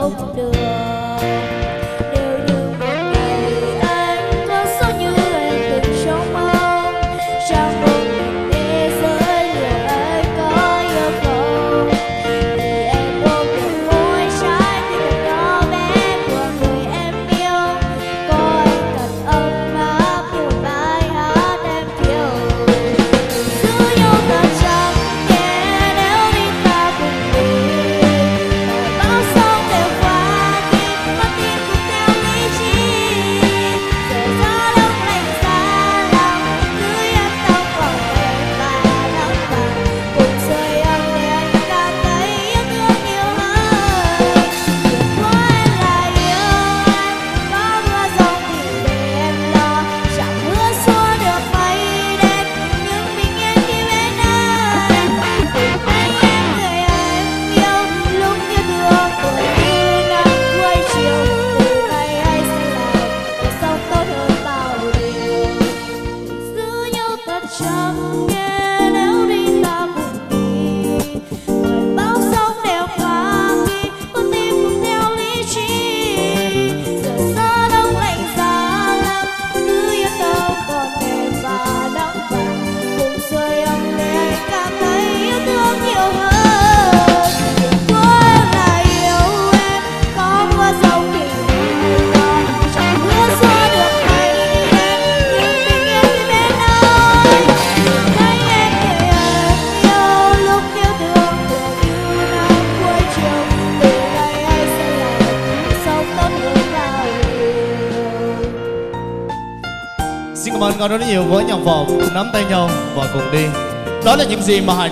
không được. cảm ơn con rất nhiều với nhạc phẩm. Nắm tay nhau và cùng đi. Đó là những gì mà hạnh